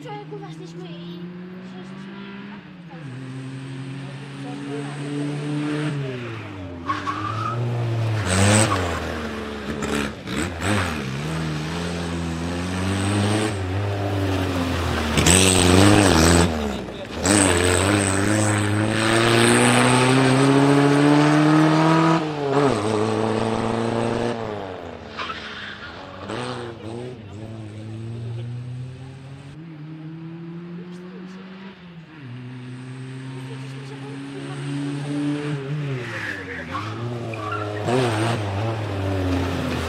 Wczoraj uważaliśmy i przeszliśmy Yeah.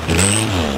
Mm-hmm.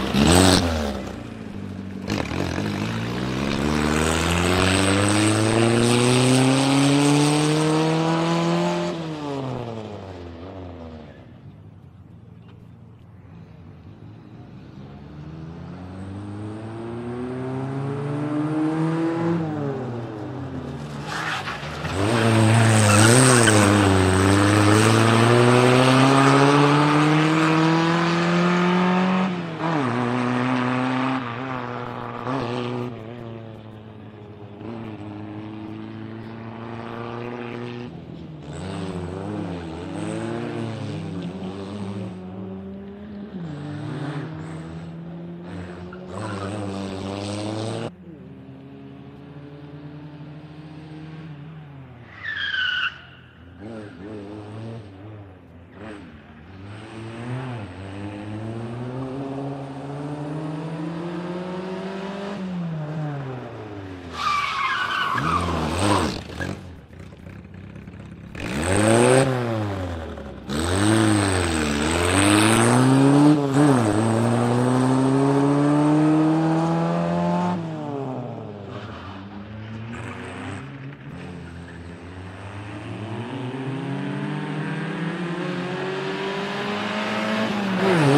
Mm.